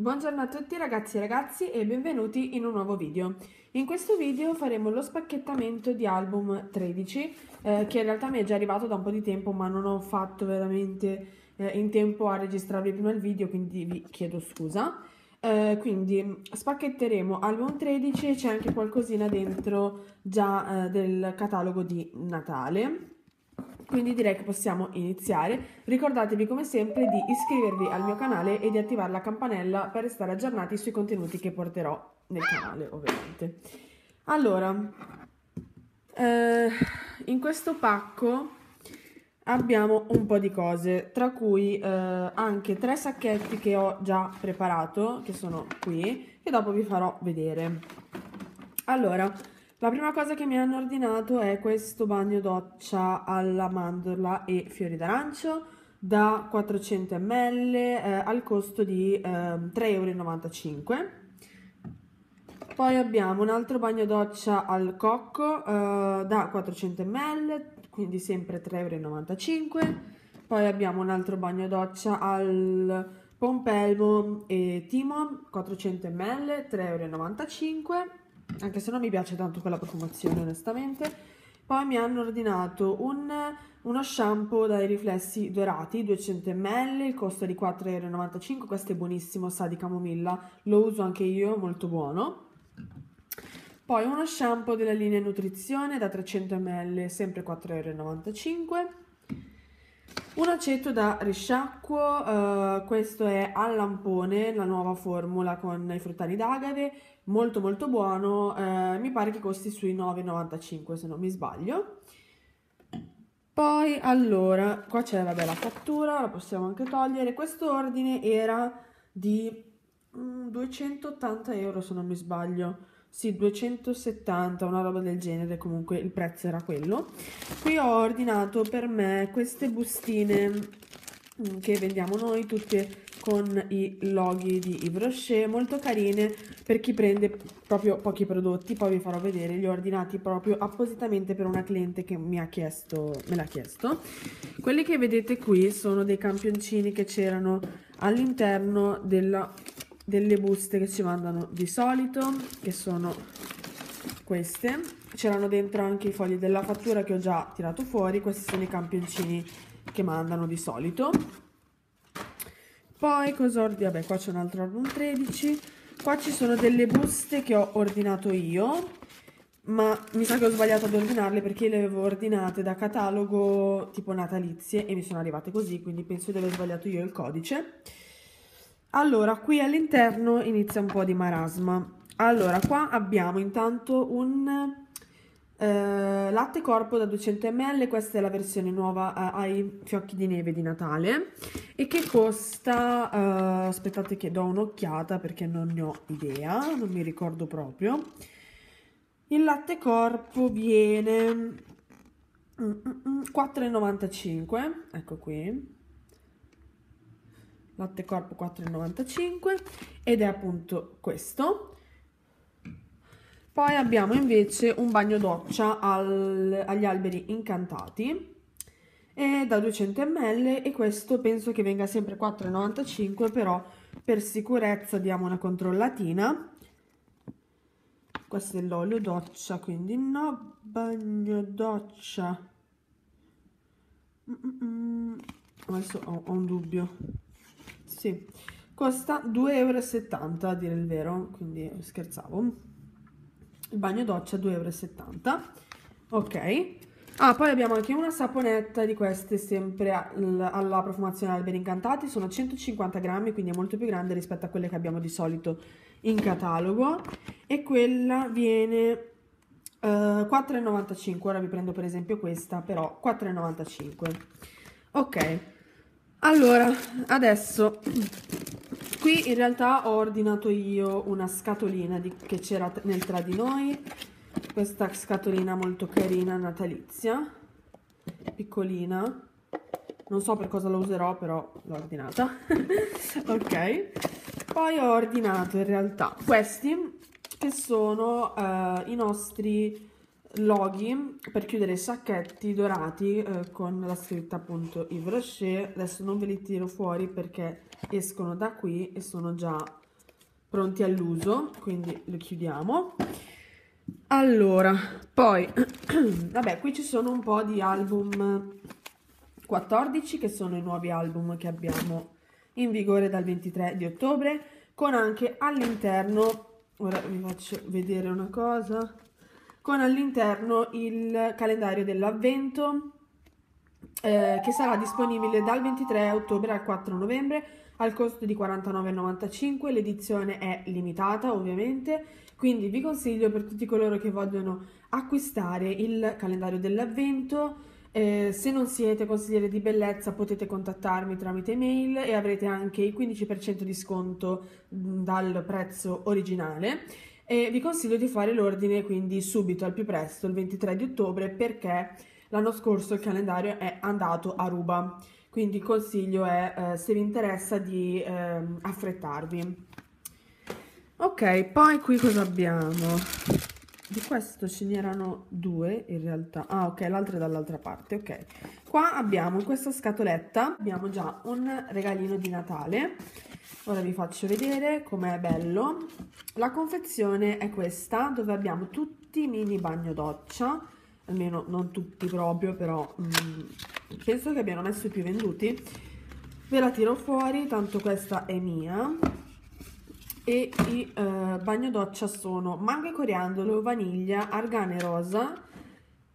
Buongiorno a tutti ragazzi e ragazzi e benvenuti in un nuovo video. In questo video faremo lo spacchettamento di album 13 eh, che in realtà mi è già arrivato da un po' di tempo ma non ho fatto veramente eh, in tempo a registrarvi prima il video quindi vi chiedo scusa. Eh, quindi spacchetteremo album 13 e c'è anche qualcosina dentro già eh, del catalogo di Natale quindi direi che possiamo iniziare. Ricordatevi come sempre di iscrivervi al mio canale e di attivare la campanella per restare aggiornati sui contenuti che porterò nel canale ovviamente. Allora, eh, in questo pacco abbiamo un po' di cose, tra cui eh, anche tre sacchetti che ho già preparato, che sono qui, che dopo vi farò vedere. Allora, la prima cosa che mi hanno ordinato è questo bagno doccia alla mandorla e fiori d'arancio da 400 ml eh, al costo di eh, 3,95 euro. Poi abbiamo un altro bagno doccia al cocco eh, da 400 ml, quindi sempre 3,95 euro. Poi abbiamo un altro bagno doccia al pompelmo e timo 400 ml, 3,95 euro anche se non mi piace tanto quella profumazione onestamente. Poi mi hanno ordinato un, uno shampoo dai riflessi dorati, 200 ml, il costo è di 4,95 euro, questo è buonissimo, sa di camomilla, lo uso anche io, molto buono. Poi uno shampoo della linea nutrizione da 300 ml, sempre 4,95 euro. Un aceto da risciacquo, uh, questo è al lampone, la nuova formula con i fruttani d'agave, molto molto buono, uh, mi pare che costi sui 9,95 se non mi sbaglio. Poi allora, qua c'è vabbè la fattura, la possiamo anche togliere, questo ordine era di mm, 280 euro se non mi sbaglio sì 270 una roba del genere comunque il prezzo era quello. Qui ho ordinato per me queste bustine mm, che vendiamo noi tutte con i loghi di Yves Rocher molto carine per chi prende proprio pochi prodotti poi vi farò vedere li ho ordinati proprio appositamente per una cliente che mi ha chiesto me l'ha chiesto. Quelli che vedete qui sono dei campioncini che c'erano all'interno della delle buste che ci mandano di solito, che sono queste. C'erano dentro anche i fogli della fattura che ho già tirato fuori, questi sono i campioncini che mandano di solito. Poi cosa ordino? Vabbè, qua c'è un altro album 13. Qua ci sono delle buste che ho ordinato io, ma mi sa che ho sbagliato ad ordinarle perché le avevo ordinate da catalogo tipo natalizie e mi sono arrivate così, quindi penso di aver sbagliato io il codice. Allora, qui all'interno inizia un po' di marasma. Allora, qua abbiamo intanto un eh, latte corpo da 200 ml, questa è la versione nuova eh, ai fiocchi di neve di Natale e che costa, eh, aspettate che do un'occhiata perché non ne ho idea, non mi ricordo proprio. Il latte corpo viene 4,95, mm, mm, mm, ecco qui latte corpo 4,95 ed è appunto questo. Poi abbiamo invece un bagno doccia al, agli alberi incantati è da 200 ml e questo penso che venga sempre 4,95 però per sicurezza diamo una controllatina questo è l'olio doccia quindi no bagno doccia mm -mm. mm. adesso ho, ho un dubbio sì, costa 2,70 euro a dire il vero, quindi scherzavo. Il bagno doccia 2,70 euro. Ok. Ah, poi abbiamo anche una saponetta di queste sempre alla profumazione alberi incantati, sono 150 grammi, quindi è molto più grande rispetto a quelle che abbiamo di solito in catalogo e quella viene uh, eh, 4,95, ora vi prendo per esempio questa, però 4,95. Ok, allora, adesso, qui in realtà ho ordinato io una scatolina di, che c'era nel tra di noi, questa scatolina molto carina, natalizia, piccolina, non so per cosa la userò, però l'ho ordinata, ok. Poi ho ordinato in realtà questi, che sono uh, i nostri loghi per chiudere i sacchetti dorati eh, con la scritta appunto Yves Rocher adesso non ve li tiro fuori perché escono da qui e sono già pronti all'uso, quindi lo chiudiamo. Allora, poi, vabbè, qui ci sono un po' di album 14 che sono i nuovi album che abbiamo in vigore dal 23 di ottobre, con anche all'interno, ora vi faccio vedere una cosa, con all'interno il calendario dell'avvento eh, che sarà disponibile dal 23 ottobre al 4 novembre al costo di 49,95. L'edizione è limitata ovviamente, quindi vi consiglio per tutti coloro che vogliono acquistare il calendario dell'avvento. Eh, se non siete consigliere di bellezza potete contattarmi tramite mail e avrete anche il 15% di sconto dal prezzo originale e vi consiglio di fare l'ordine quindi subito al più presto il 23 di ottobre perché l'anno scorso il calendario è andato a ruba. Quindi il consiglio è eh, se vi interessa di eh, affrettarvi. Ok poi qui cosa abbiamo? Di questo ce n'erano due in realtà. Ah ok l'altro è dall'altra parte ok. Qua abbiamo in questa scatoletta abbiamo già un regalino di natale. Ora vi faccio vedere com'è bello la confezione è questa dove abbiamo tutti i mini bagno doccia almeno non tutti proprio però mm, penso che abbiano messo i più venduti. Ve la tiro fuori tanto questa è mia. E i eh, bagno doccia sono mango e coriandolo, vaniglia, argane rosa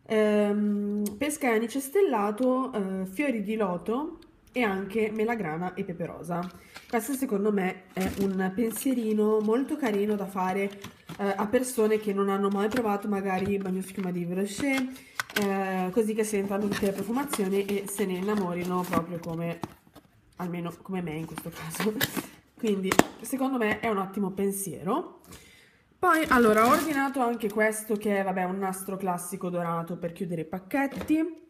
ehm, pesca e anice stellato, eh, fiori di loto e anche melagrana e peperosa questo secondo me è un pensierino molto carino da fare eh, a persone che non hanno mai provato magari il bagno schiuma di Brochet, eh, così che sentano tutte le profumazioni e se ne innamorino proprio come, almeno come me in questo caso. Quindi secondo me è un ottimo pensiero. Poi allora ho ordinato anche questo che è vabbè un nastro classico dorato per chiudere i pacchetti.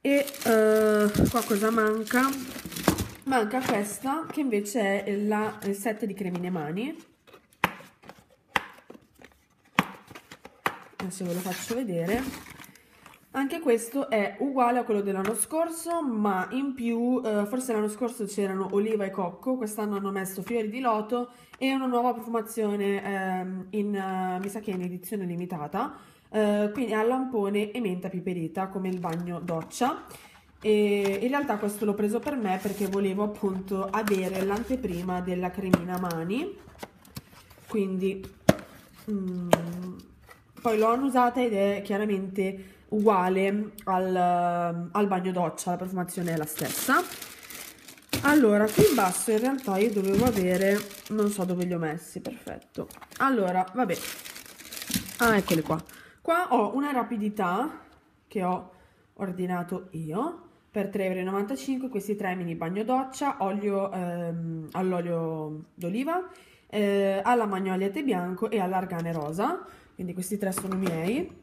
E eh, qua cosa manca? Manca questa che invece è la, il set di cremine mani. Adesso ve lo faccio vedere. Anche questo è uguale a quello dell'anno scorso ma in più eh, forse l'anno scorso c'erano oliva e cocco quest'anno hanno messo fiori di loto e una nuova profumazione ehm, in uh, mi sa che in edizione limitata eh, quindi a lampone e menta piperita come il bagno doccia e in realtà questo l'ho preso per me perché volevo appunto avere l'anteprima della cremina mani quindi mm, poi l'ho annusata ed è chiaramente uguale al, al bagno doccia, la profumazione è la stessa. Allora, qui in basso in realtà io dovevo avere, non so dove li ho messi, perfetto. Allora, vabbè, ah eccoli qua. Qua ho una rapidità che ho ordinato io per 3,95 euro, questi tre mini bagno doccia, olio ehm, all'olio d'oliva, eh, alla magnolia bianco e all'argane rosa. Quindi questi tre sono miei.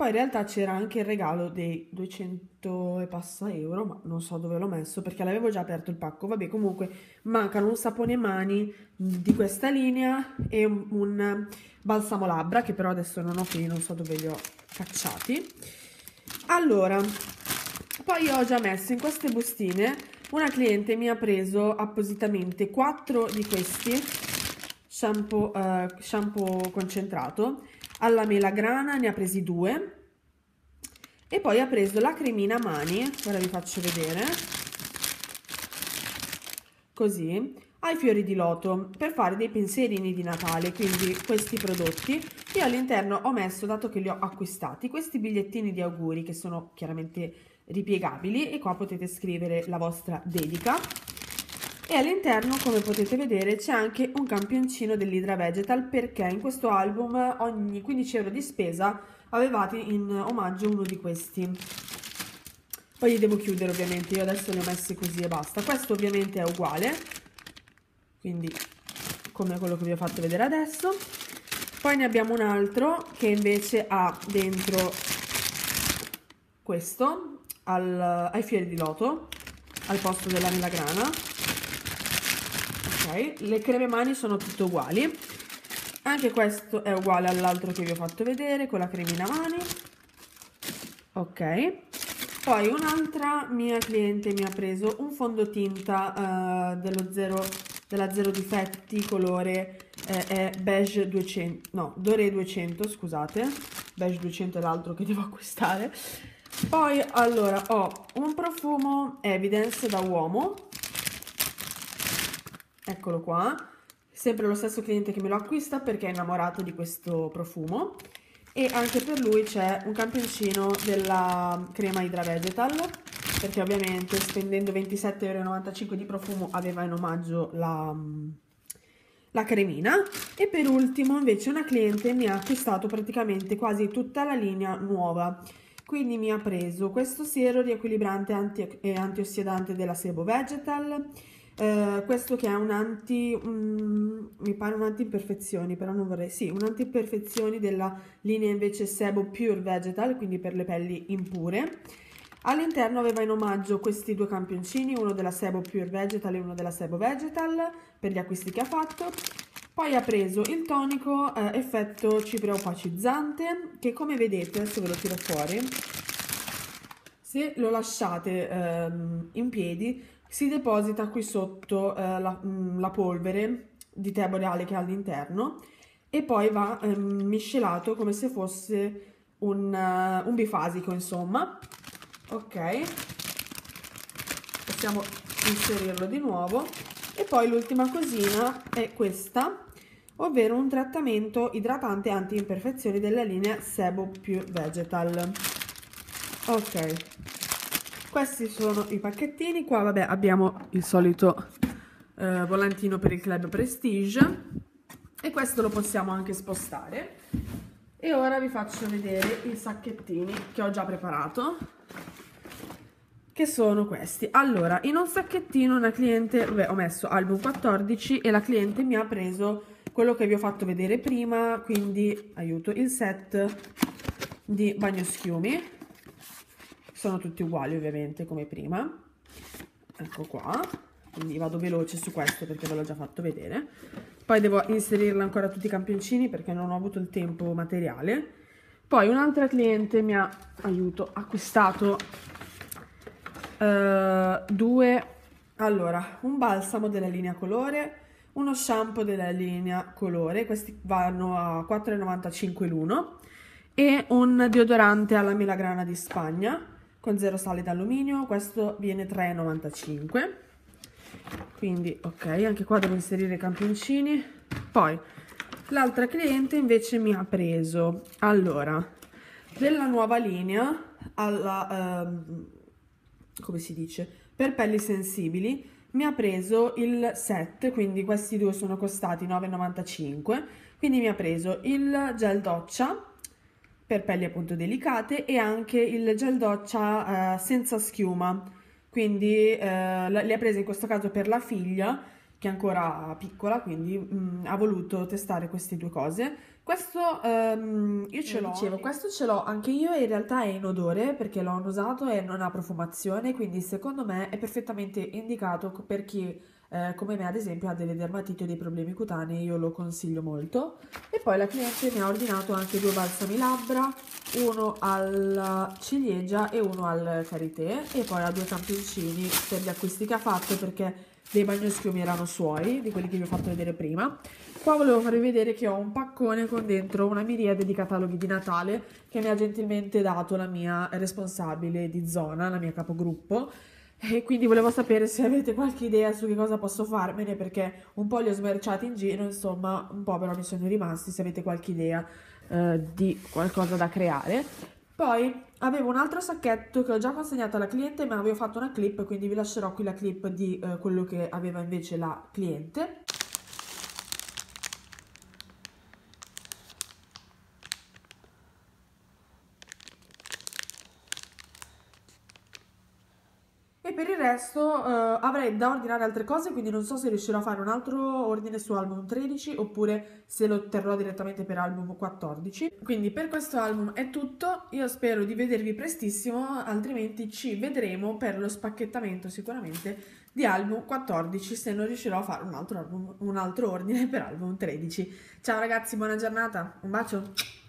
Poi in realtà c'era anche il regalo dei 200 e passa euro ma non so dove l'ho messo perché l'avevo già aperto il pacco. Vabbè comunque mancano un sapone mani di questa linea e un, un balsamo labbra che però adesso non ho qui non so dove li ho cacciati. Allora poi ho già messo in queste bustine una cliente mi ha preso appositamente quattro di questi shampoo, uh, shampoo concentrato alla melagrana ne ha presi due e poi ha preso la cremina mani ora vi faccio vedere così ai fiori di loto per fare dei pensierini di Natale quindi questi prodotti. Io all'interno ho messo dato che li ho acquistati questi bigliettini di auguri che sono chiaramente ripiegabili e qua potete scrivere la vostra dedica. E all'interno come potete vedere c'è anche un campioncino dell'Hydra Vegetal perché in questo album ogni 15 euro di spesa avevate in omaggio uno di questi. Poi li devo chiudere ovviamente io adesso li ho messi così e basta. Questo ovviamente è uguale. Quindi come quello che vi ho fatto vedere adesso. Poi ne abbiamo un altro che invece ha dentro questo al, ai fiori di loto al posto della melagrana le creme mani sono tutte uguali. Anche questo è uguale all'altro che vi ho fatto vedere con la cremina mani. Ok. Poi un'altra mia cliente mi ha preso un fondotinta uh, dello della Zero Difetti, colore eh, beige 200, no, Dore 200, scusate, beige 200 è l'altro che devo acquistare. Poi, allora, ho un profumo Evidence da uomo, eccolo qua, sempre lo stesso cliente che me lo acquista perché è innamorato di questo profumo. E anche per lui c'è un campioncino della crema Hydra Vegetal perché ovviamente spendendo 27,95€ di profumo aveva in omaggio la, la cremina. E per ultimo invece una cliente mi ha acquistato praticamente quasi tutta la linea nuova quindi mi ha preso questo siero riequilibrante anti e antiossidante della Sebo Vegetal eh, questo che è un anti, um, mi pare un anti-imperfezioni, però non vorrei, sì, un anti-imperfezioni della linea invece Sebo Pure Vegetal, quindi per le pelli impure. All'interno aveva in omaggio questi due campioncini, uno della Sebo Pure Vegetal e uno della Sebo Vegetal, per gli acquisti che ha fatto. Poi ha preso il tonico eh, effetto cipria opacizzante, che come vedete, adesso ve lo tiro fuori, se lo lasciate ehm, in piedi si deposita qui sotto eh, la, mm, la, polvere di tè boreale che ha all'interno e poi va eh, miscelato come se fosse un, uh, un bifasico insomma. Ok. Possiamo inserirlo di nuovo. E poi l'ultima cosina è questa ovvero un trattamento idratante anti-imperfezioni della linea Sebo Pure Vegetal. Ok. Questi sono i pacchettini. Qua vabbè abbiamo il solito eh, volantino per il club prestige. E questo lo possiamo anche spostare. E ora vi faccio vedere i sacchettini che ho già preparato che sono questi. Allora in un sacchettino una cliente beh, ho messo album 14 e la cliente mi ha preso quello che vi ho fatto vedere prima quindi aiuto il set di bagno schiumi. Sono tutti uguali ovviamente come prima. Ecco qua. Quindi vado veloce su questo perché ve l'ho già fatto vedere. Poi devo inserirla ancora tutti i campioncini perché non ho avuto il tempo materiale. Poi un'altra cliente mi ha aiuto acquistato uh, due allora un balsamo della linea colore uno shampoo della linea colore questi vanno a 4,95 l'uno e un deodorante alla melagrana di Spagna con zero sale d'alluminio, questo viene 3,95 quindi ok, anche qua devo inserire i campioncini poi l'altra cliente invece mi ha preso. Allora della nuova linea alla ehm, come si dice? Per pelli sensibili mi ha preso il set quindi questi due sono costati 9,95 quindi mi ha preso il gel doccia per pelli appunto delicate e anche il gel doccia eh, senza schiuma. Quindi eh, le ha prese in questo caso per la figlia che è ancora piccola quindi mh, mm, ha voluto testare queste due cose questo ehm, io ce l'ho dicevo questo ce l'ho anche io e in realtà è in odore perché l'ho usato e non ha profumazione quindi secondo me è perfettamente indicato per chi eh, come me ad esempio ha delle dermatiti o dei problemi cutanei, io lo consiglio molto. E poi la cliente mi ha ordinato anche due balsami labbra, uno alla ciliegia e uno al karité e poi ha due campioncini per gli acquisti che ha fatto perché dei bagnoschiumi erano suoi, di quelli che vi ho fatto vedere prima. Qua volevo farvi vedere che ho un paccone con dentro una miriade di cataloghi di Natale che mi ha gentilmente dato la mia responsabile di zona, la mia capogruppo, e quindi volevo sapere se avete qualche idea su che cosa posso farmene perché un po' li ho smerciati in giro, insomma, un po' però mi sono rimasti, se avete qualche idea eh, di qualcosa da creare. Poi avevo un altro sacchetto che ho già consegnato alla cliente ma avevo fatto una clip, quindi vi lascerò qui la clip di eh, quello che aveva invece la cliente. E per il resto uh, avrei da ordinare altre cose, quindi non so se riuscirò a fare un altro ordine su album 13 oppure se lo terrò direttamente per album 14. Quindi per questo album è tutto, io spero di vedervi prestissimo, altrimenti ci vedremo per lo spacchettamento sicuramente di album 14 se non riuscirò a fare un altro, album, un altro ordine per album 13. Ciao ragazzi, buona giornata, un bacio!